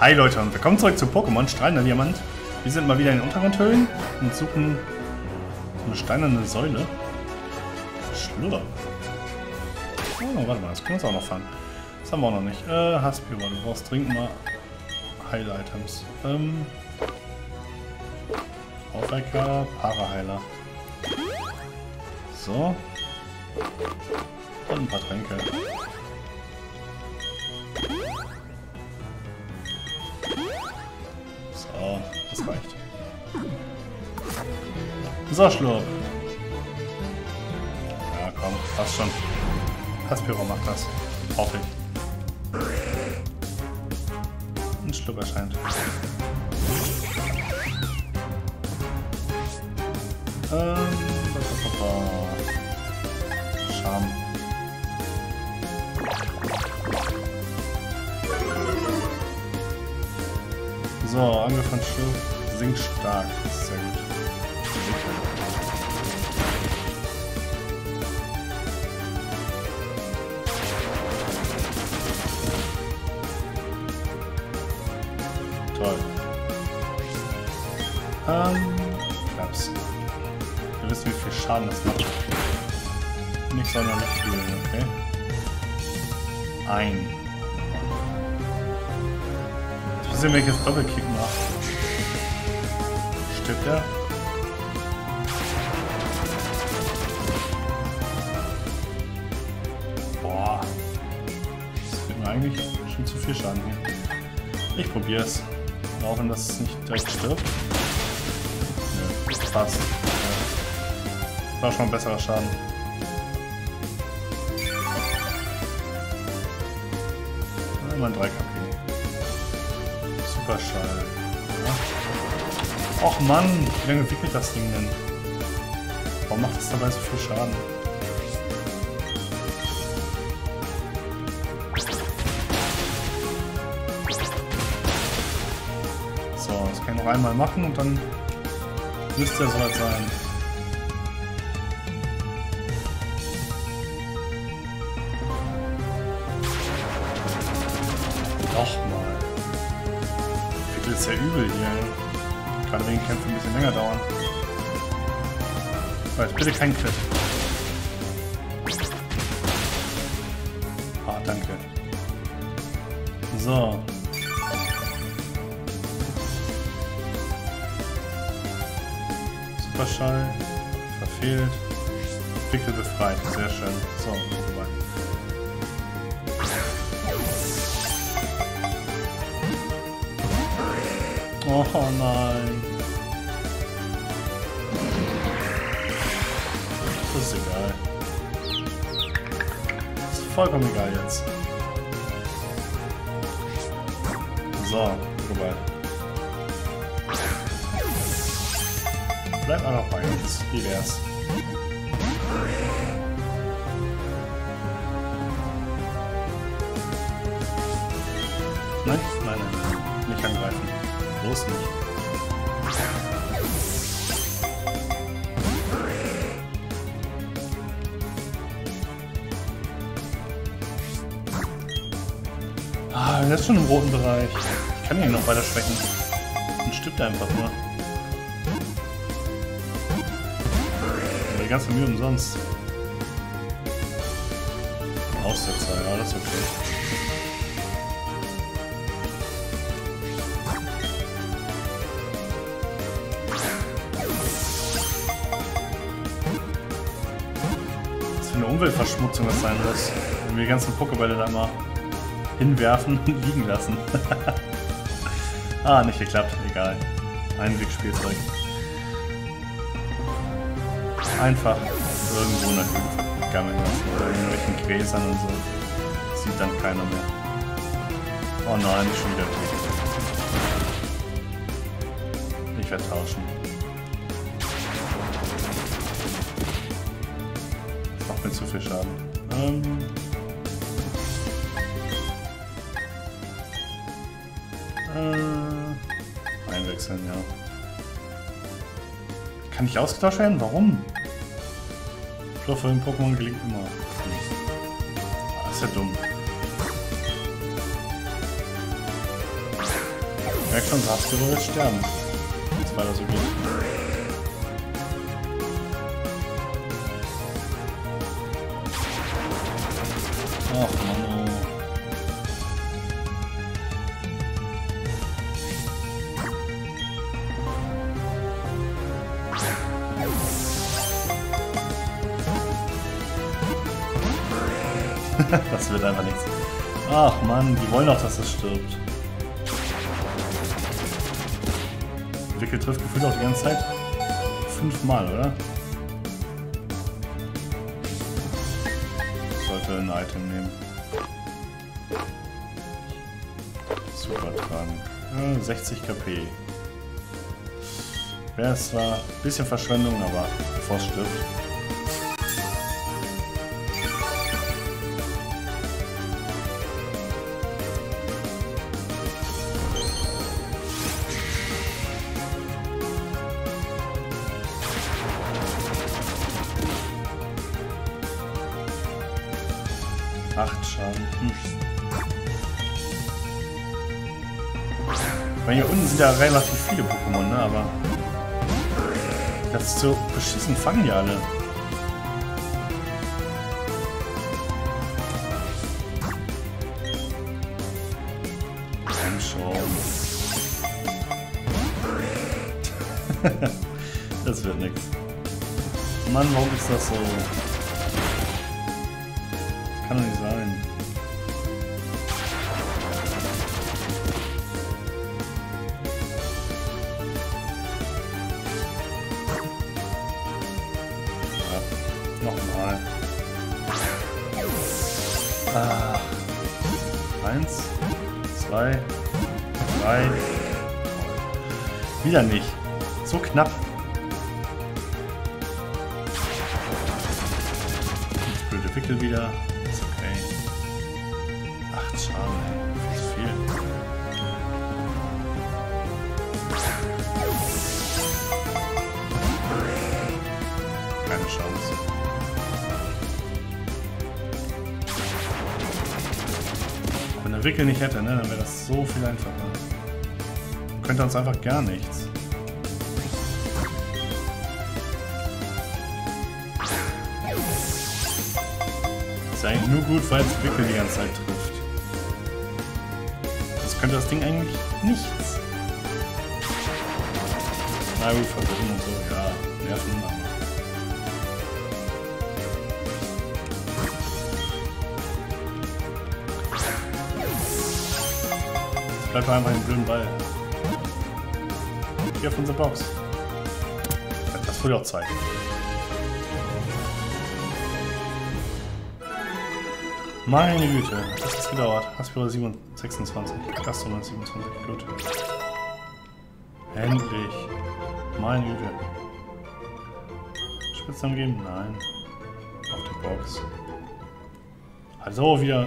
Hi Leute und willkommen zurück zu Pokémon Strahlender Diamant. Wir sind mal wieder in den Untergrundhöhlen und suchen eine steinerne Säule. Schlurp. Oh, warte mal, das können wir uns auch noch fangen. Das haben wir auch noch nicht. Äh, Haspira, du brauchst dringend mal Heil-Items. Ähm, Aufwecker, Paraheiler. So. Und ein paar Tränke. So, das reicht. So, Schlurp. Ja, komm, passt schon. Haspiro macht das. Hoffe ich. Ein Schluck erscheint. Ähm, So, Angriff von Schiff sinkt stark. Sehr gut. Toll. Ähm, Klaps. Wir wissen, wie viel Schaden das macht. Nicht sonderlich viel, okay. Ein. Ich weiß nicht, welches Doppelkick macht. Stimmt der? Boah. Das gibt mir eigentlich schon zu viel Schaden hier. Ich probiere es. Auch wenn das nicht direkt stirbt. Nö, passt. Das war schon ein besserer Schaden. Immer 3 KP. Och Mann, wie lange wickelt das Ding denn? Warum macht es dabei so viel Schaden? So, das kann ich noch einmal machen und dann müsste er soweit sein. Nochmal. Wird jetzt ja übel hier. Gerade wenn die Kämpfe ein bisschen länger dauern. So, jetzt bitte kein Crit. Ah, danke. So. Superschall. Verfehlt. Wickel befreit. Sehr schön. So, vorbei. Oh nein. Das ist egal. Das ist vollkommen egal jetzt. So, vorbei. Bleib einfach bei uns. Wie wär's? Bloß nicht. Ah, er ist schon im roten Bereich. Ich kann ihn noch weiter schwächen. Dann stirbt er einfach nur. Aber die ganze Mühe umsonst. Aussetzer, ja, das ist okay. Umweltverschmutzung das sein muss, wenn wir die ganzen Pokébälle da mal hinwerfen und liegen lassen. ah, nicht geklappt, egal. Einwegspielzeug. Einfach irgendwo Höhle vergammeln lassen oder in irgendwelchen Gräsern und so. Sieht dann keiner mehr. Oh nein, schon wieder. Ich viel Schaden. Ähm Äh, einwechseln, ja. Kann nicht ausgetauscht werden? Warum? Fluch für den Pokémon gelingt immer. Ah, ist ja dumm. merke schon, Sub-Zero wird sterben. Wenn es weiter so geht. Ach, Mann, das wird einfach nichts. Ach man, die wollen doch, dass es stirbt. Wickel trifft gefühlt auch die ganze Zeit. Fünfmal, oder? eventuell ein Item nehmen. Supertrank. 60 hm, KP. Wäre zwar ein bisschen Verschwendung, aber bevor es stirbt. 8 Schaden. Hm. Weil hier unten sind ja relativ viele Pokémon, ne? Aber das ist so beschissen, fangen die alle. das wird nix. Mann, warum ist das so? Nochmal. Ah. Eins, zwei, drei. Wieder nicht. So knapp. Blöde Wickel wieder. Wickel nicht hätte, ne, dann wäre das so viel einfacher. Könnte uns einfach gar nichts. Ist ja eigentlich nur gut, weil es Wickel die ganze Zeit trifft. Das könnte das Ding eigentlich nichts. Na gut, verwirren und so, ja, nerven, bleibt einfach im blöden Ball. Hier auf unsere Box. Das wurde auch Zeit. Meine Güte, das hat gedauert. Aspira 26. Gastronom 27. Gut. Endlich. Meine Güte. Spitznamen geben? Nein. Auf die Box. Also wieder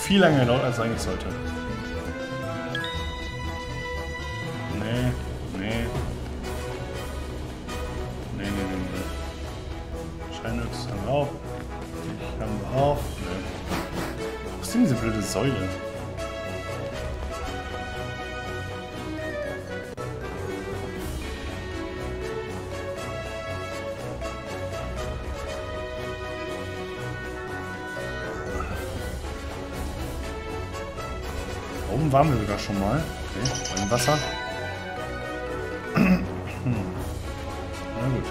viel länger gedauert, als eigentlich sollte. Nee, nee. Nee, nee, nee. Scheinöchs haben wir auch. Haben wir auch. Nee. Wo ist denn diese blöde Säule? Oben waren wir sogar schon mal. Okay, im Wasser. Na gut.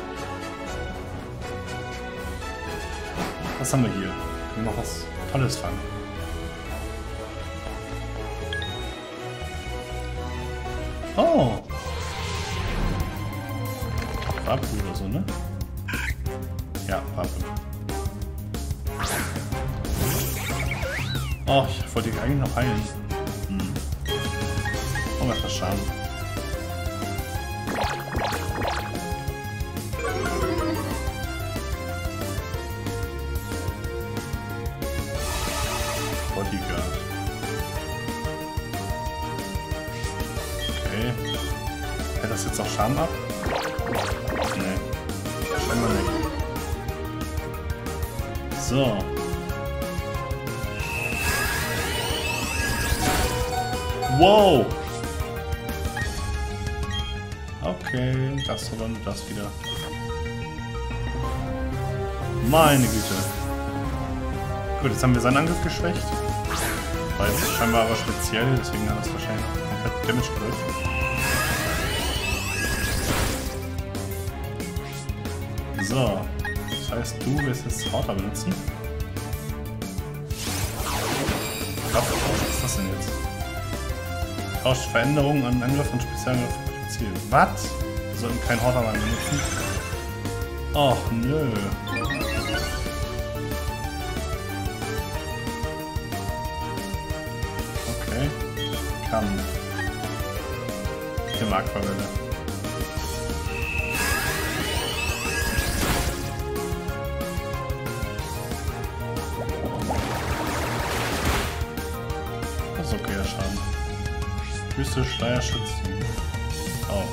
Was haben wir hier? Wir noch was Tolles fangen. Oh! Papu oder so, ne? Ja, Papu. Oh, ich wollte dich eigentlich noch heilen. Hm. Oh, was für Schaden. Okay. Hält das jetzt auch Schaden ab? Nee. Scheinbar nicht. So. Wow! Okay, das oder das wieder. Meine Güte. Gut, jetzt haben wir seinen Angriff geschwächt. War jetzt scheinbar aber speziell, deswegen hat es wahrscheinlich Damage gedrückt. So. Das heißt, du wirst jetzt Hauter benutzen. Was ist das denn jetzt? Tauscht Veränderungen an Angriff und Spezialangriff Ziel. Was? Wir sollten keinen Hortermann benutzen. Och, nö. Okay. Kampf. Die Aquavelle. Füße, Schleierschutz. Oh.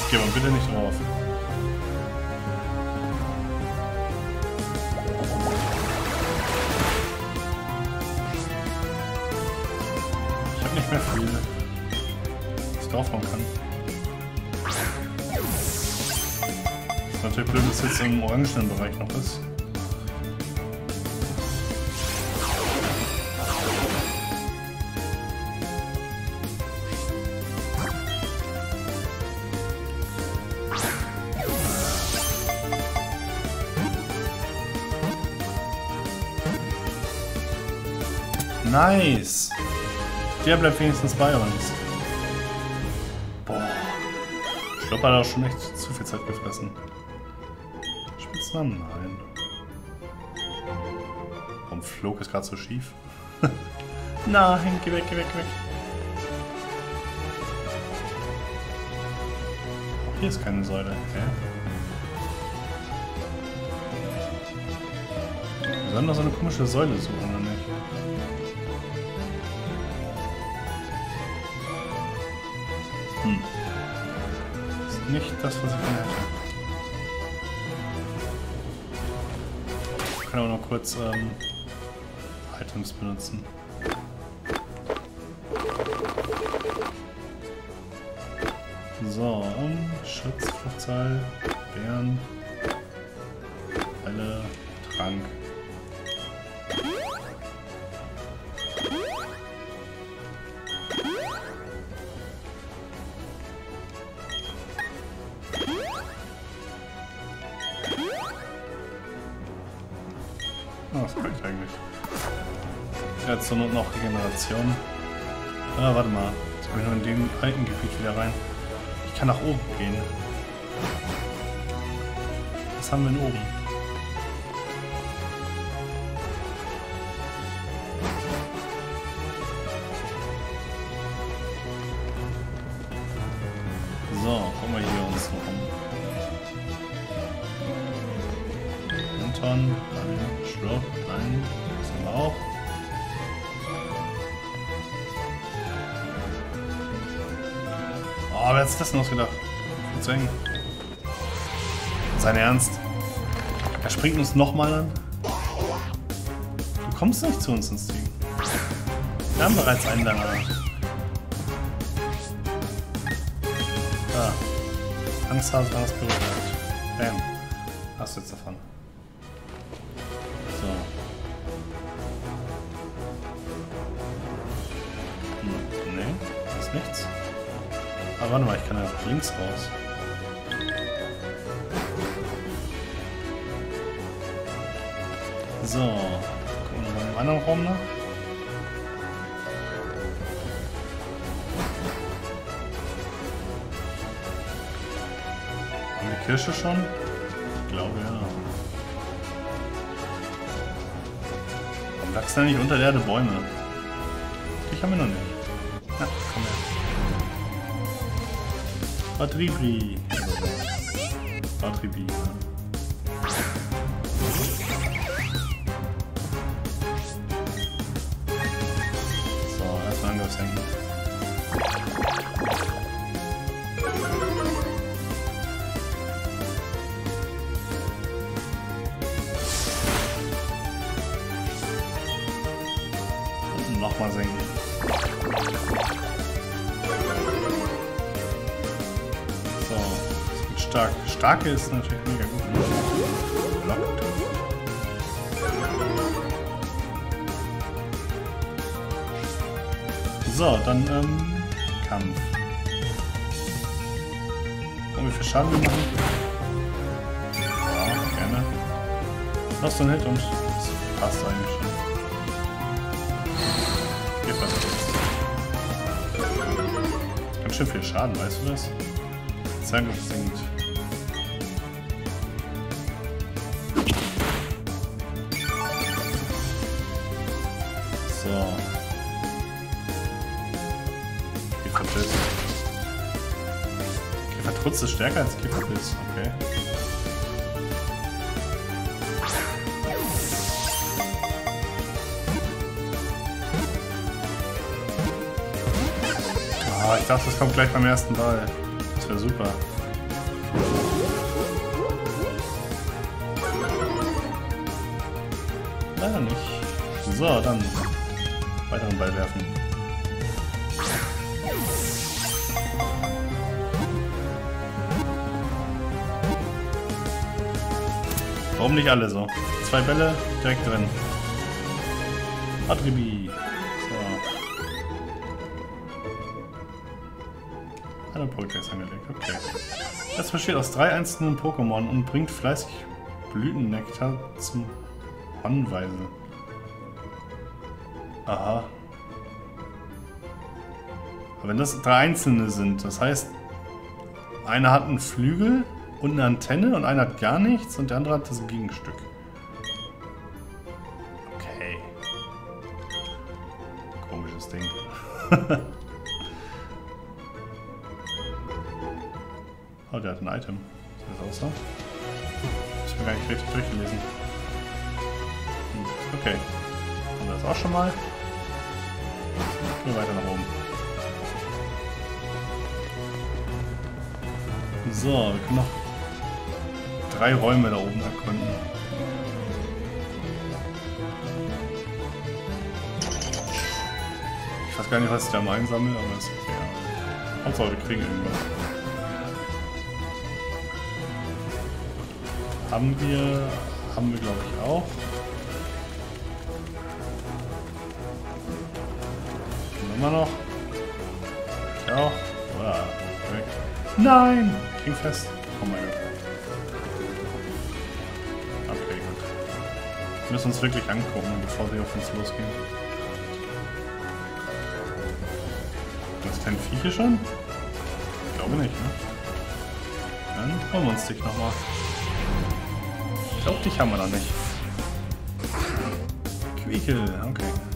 Jetzt geh mal bitte nicht drauf. Ich habe nicht mehr viel, was ich draufhauen kann. Ist natürlich blöd, dass jetzt im orangenen Bereich noch ist. Nice. Der bleibt wenigstens bei uns. Ich glaube, er hat auch schon echt zu viel Zeit gefressen. Spitznamen? Nein. Warum flog es gerade so schief? Nein, geh weg, geh weg, geh weg. Auch hier ist keine Säule. Okay. Wir sollen doch so eine komische Säule suchen, nicht? das, was ich hätte. Ich kann aber noch kurz ähm, Items benutzen. So, Schutz, Bären, zur Not noch Regeneration. Ah, warte mal. Jetzt komme ich nur in dem alten Gebiet wieder rein. Ich kann nach oben gehen. Was haben wir denn oben? Oh, wer hat sich das denn ausgedacht? Viel zu eng. Sein Ernst? Er springt uns nochmal an? Du kommst nicht zu uns ins Team. Wir haben bereits einen deiner. Da. Angst hast, Angst berührt. Bam. Hast du jetzt davon. Ah, warte mal, ich kann ja links raus. So, gucken wir mal im anderen Raum nach. Haben die Kirsche schon? Ich glaube ja. Warum wachsen da nicht unter der Erde Bäume? Ich habe wir noch nicht. Na, komm her. Attribut. Attribut. Stark. Starke ist natürlich mega gut. Ne? Lockt. So, dann ähm, Kampf. Und wie viel Schaden wir machen? Ja, gerne. So ein Hit und das passt eigentlich schon. Geht weiter jetzt. Ganz schön viel Schaden, weißt du das? Gut sinkt. Kieferbiss. Kiefertrutz ist stärker als Kieferbiss, okay. Ah, ich dachte, das kommt gleich beim ersten Ball. Das wäre super. Leider nicht. So, dann weiteren Ball werfen. Warum nicht alle so? Zwei Bälle direkt drin. Atribi. So. Alle Pokédex angelegt, okay. Das besteht aus drei einzelnen Pokémon und bringt fleißig Blütennektar zum Honweise. Aha. Aber wenn das drei einzelne sind, das heißt, einer hat einen Flügel und eine Antenne und einer hat gar nichts und der andere hat das Gegenstück. Okay. Komisches Ding. oh, der hat ein Item. Sieht das aussah? Ich habe gar nicht richtig durchgelesen. Hm, okay. Haben wir das auch schon mal? Gehen wir weiter nach oben. So, wir können noch drei Räume da oben erkunden. Ich weiß gar nicht, was ich da mal einsammle, aber ist okay. Hauptsache, wir kriegen irgendwas. Haben wir, haben wir glaube ich auch. Immer noch. Auch. Oder weg. Nein! Ging fest. Müssen uns wirklich angucken, bevor sie auf uns losgehen. Das kein Viecher schon? Ich glaube nicht, ne? Dann holen wir uns dich nochmal. Ich glaube, dich haben wir noch nicht. Quiekel, okay.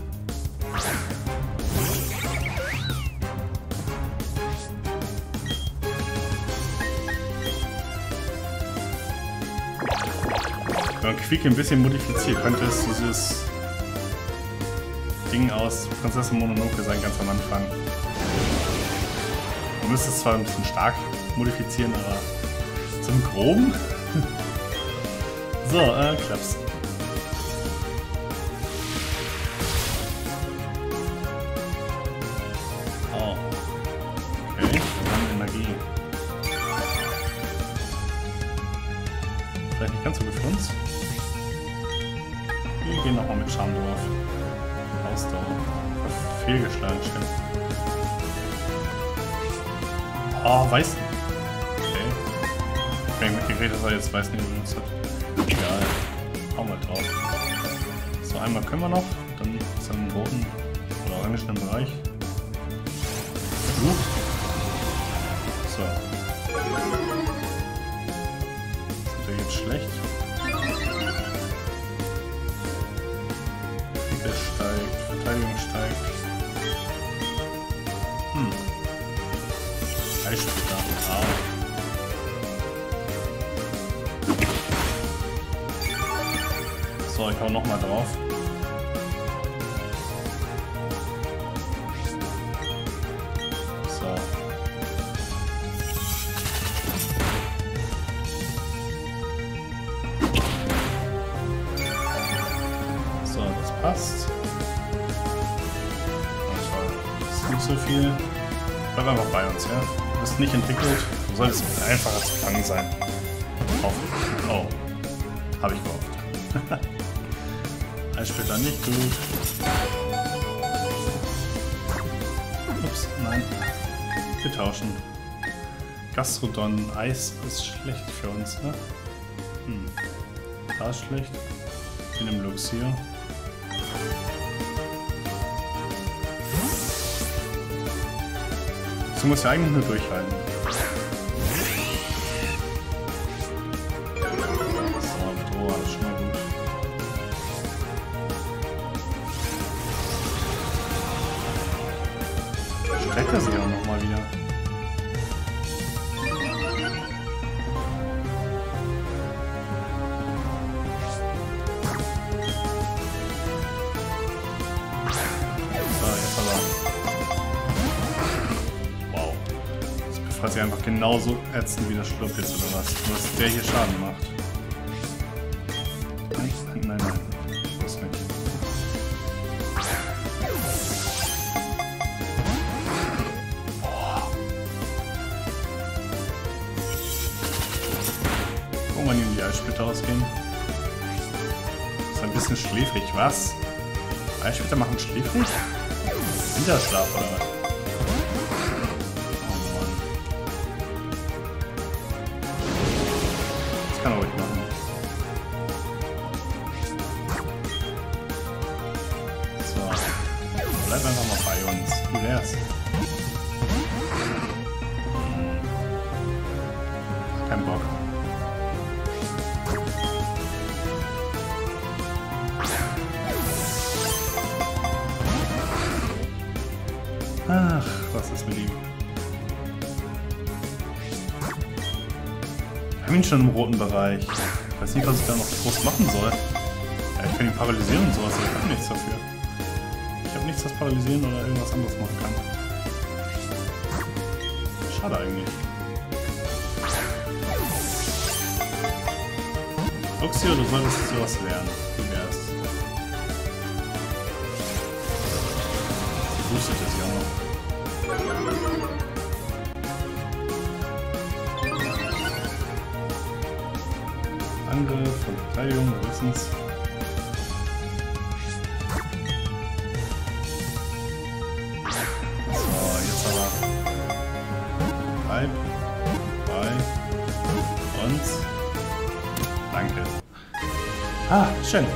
Quick ein bisschen modifiziert, könnte es dieses Ding aus Prinzessin Mononoke sein, ganz am Anfang. Man müsste es zwar ein bisschen stark modifizieren, aber zum Groben. so, äh, Klaps. Mit drauf. Ausdauer. Fehlgeschlagen, stimmt. Oh, weiß. Okay. Ich habe mitgekriegt, dass er jetzt weiß nicht benutzt hat. Egal. Hauen wir drauf. So, einmal können wir noch. Dann ist er im roten oder orangenen Bereich. Eissplitter. Ah. So, ich hau nochmal drauf. So. So, das passt. Das ist nicht so viel. Bleib einfach bei uns, ja? Du bist nicht entwickelt, du solltest einfacher zu fangen sein. Hoffentlich. Oh. Habe ich gehofft. Ein später nicht gut. Ups, nein. Wir tauschen. Gastrodon, Eis ist schlecht für uns, ne? Hm. Da ist schlecht. In dem Luxier. Du musst ja eigentlich nur durchhalten. Befreit sich einfach genauso ätzend wie das Schlurp jetzt oder was? Dass der hier Schaden macht. Nein, nein, nein. Ist nicht. Gucken wir in die Eissplitter ausgehen. Ist ein bisschen schläfrig, was? Eissplitter machen schläfrig? Winterschlaf oder was? Kein Bock. Ach, was ist mit ihm? Wir haben ihn schon im roten Bereich. Ich weiß nicht, was ich da noch groß machen soll. Ja, ich kann ihn paralysieren und sowas, ich habe nichts dafür. Ich habe nichts, was paralysieren oder irgendwas anderes machen kann. Schade eigentlich. Luxio, du solltest sowas lernen. Wie wär's? Sie boostet es ja noch. Angriff Verteidigung, wir wissen's. Schön.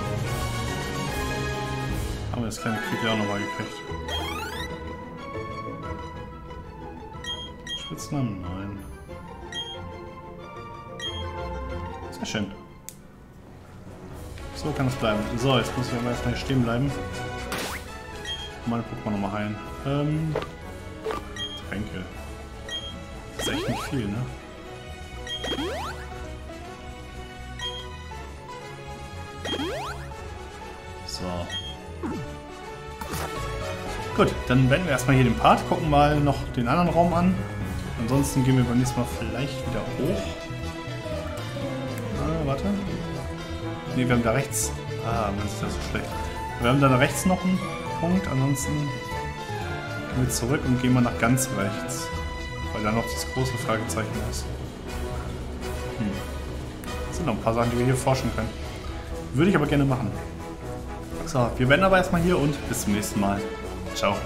Haben wir das kleine Quick auch nochmal gekriegt. Spitznamen? Nein. Sehr schön. So kann es bleiben. So, jetzt muss ich aber erstmal stehen bleiben. Meine Pokémon nochmal heilen. Ähm. Tränke. Das ist echt nicht viel, ne? So. Gut, dann beenden wir erstmal hier den Part, gucken mal noch den anderen Raum an. Ansonsten gehen wir beim nächsten Mal vielleicht wieder hoch. Ah, warte. Ne, wir haben da rechts. Ah, man ist das so schlecht. Wir haben da rechts noch einen Punkt, ansonsten gehen wir zurück und gehen mal nach ganz rechts. Weil da noch das große Fragezeichen ist. Hm. Das sind noch ein paar Sachen, die wir hier forschen können. Würde ich aber gerne machen. So, wir beenden aber erstmal hier und bis zum nächsten Mal. Ciao.